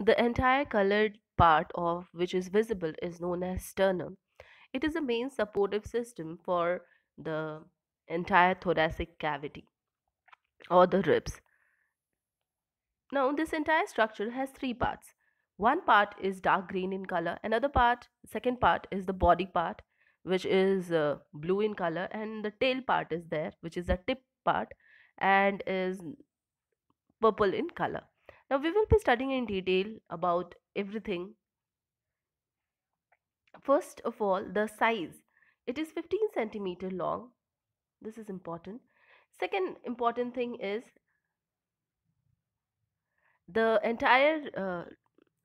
The entire colored part of which is visible is known as sternum. It is the main supportive system for the entire thoracic cavity or the ribs. Now, this entire structure has three parts. One part is dark green in color, another part, second part is the body part, which is uh, blue in color, and the tail part is there, which is the tip part and is purple in color. Now, we will be studying in detail about everything. First of all, the size. It is 15 centimeter long. This is important. Second important thing is the entire uh,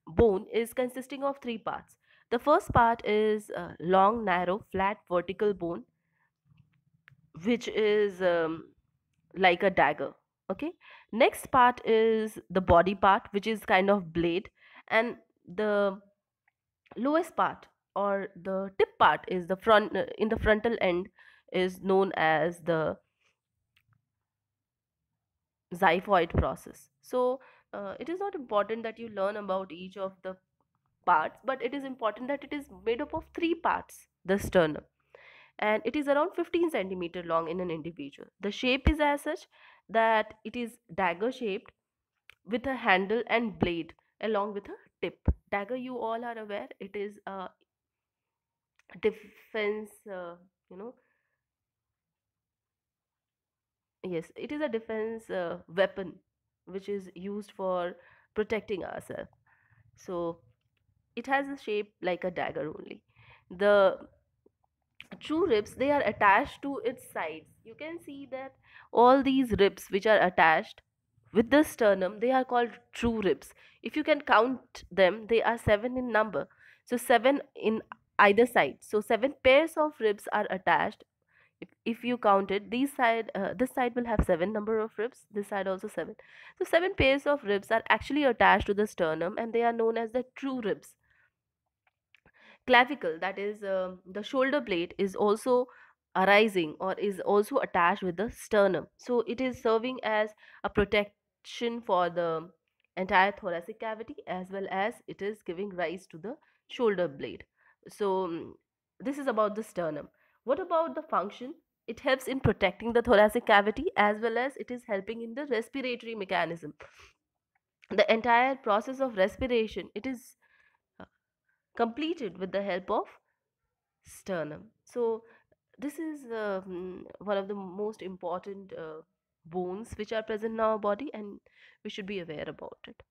bone is consisting of three parts. The first part is uh, long, narrow, flat, vertical bone, which is um, like a dagger. Okay. Next part is the body part, which is kind of blade, and the lowest part or the tip part is the front uh, in the frontal end is known as the xiphoid process. So uh, it is not important that you learn about each of the parts, but it is important that it is made up of three parts. The sternum, and it is around 15 centimeter long in an individual. The shape is as such that it is dagger shaped with a handle and blade along with a tip. Dagger, you all are aware, it is a defense. Uh, you know, yes, it is a defense uh, weapon which is used for protecting ourselves. So it has a shape like a dagger only. The true ribs they are attached to its sides. You can see that all these ribs which are attached with the sternum they are called true ribs. If you can count them they are seven in number. So seven in either side. So seven pairs of ribs are attached. If, if you count it these side uh, this side will have seven number of ribs this side also seven. So seven pairs of ribs are actually attached to the sternum and they are known as the true ribs clavicle that is um, the shoulder blade is also arising or is also attached with the sternum. So it is serving as a protection for the entire thoracic cavity as well as it is giving rise to the shoulder blade. So mm, this is about the sternum. What about the function? It helps in protecting the thoracic cavity as well as it is helping in the respiratory mechanism. The entire process of respiration it is uh, completed with the help of sternum. So this is um, one of the most important uh, bones which are present in our body and we should be aware about it.